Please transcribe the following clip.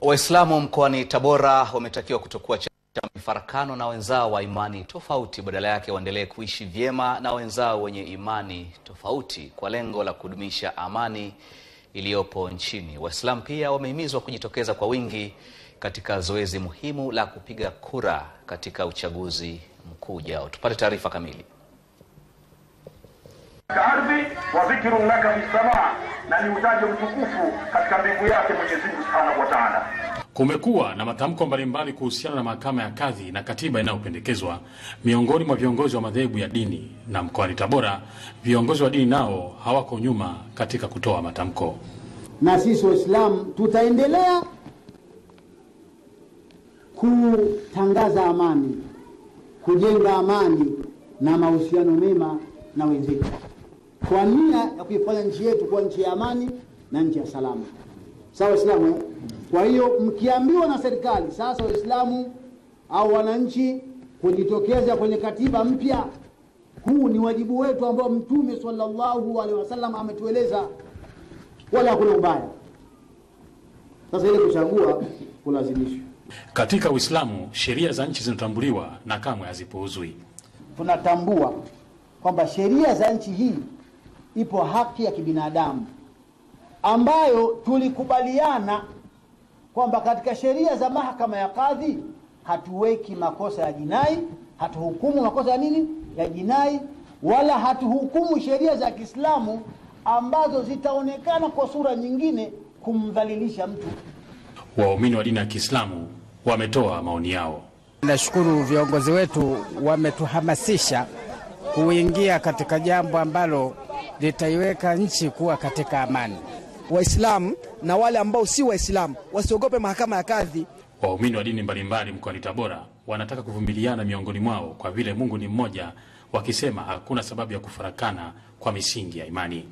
Waislamu mkoani Tabora wametakiwa kutokuwa cha mifarakano na wenzao wa imani tofauti, badala yake waendelee kuishi vyema na wenzao wenye imani tofauti kwa lengo la kudumisha amani iliyopo nchini. Waislamu pia wamehimizwa kujitokeza kwa wingi katika zoezi muhimu la kupiga kura katika uchaguzi mkuu ujao. Tupate taarifa kamili. Na ni utaje mtukufu katika mbingu yake Mwenyezi Mungu Subhanahu wa Ta'ala. Kumekuwa na matamko mbalimbali kuhusiana na mahakama ya kadhi na katiba inayopendekezwa miongoni mwa viongozi wa madhehebu ya dini, na mkoani Tabora viongozi wa dini nao hawako nyuma katika kutoa matamko. na sisi Waislamu tutaendelea kutangaza amani, kujenga amani na mahusiano mema na wenzetu, kwa nia ya kuifanya nchi yetu kuwa nchi ya amani na nchi ya salama. Sawa Waislamu eh? Kwa hiyo mkiambiwa na serikali sasa, Waislamu au wananchi kujitokeza kwenye katiba mpya, huu ni wajibu wetu ambao Mtume sallallahu alaihi wasallam ametueleza wala hakuna ubaya. Sasa ile kuchagua kulazimishwa. Katika Uislamu sheria za nchi zinatambuliwa na kamwe hazipuuzwi. Tunatambua kwamba sheria za nchi hii ipo haki ya kibinadamu ambayo tulikubaliana kwamba katika sheria za mahakama ya kadhi hatuweki makosa ya jinai, hatuhukumu makosa ya nini ya jinai, wala hatuhukumu sheria za Kiislamu ambazo zitaonekana kwa sura nyingine kumdhalilisha mtu. Waumini wa dini ya Kiislamu wametoa maoni yao. Nashukuru viongozi wetu wametuhamasisha kuingia katika jambo ambalo litaiweka nchi kuwa katika amani. Waislamu na wale ambao si Waislamu wasiogope mahakama ya kadhi. Waumini wa dini mbalimbali mkoani Tabora wanataka kuvumiliana miongoni mwao kwa vile Mungu ni mmoja, wakisema hakuna sababu ya kufarakana kwa misingi ya imani.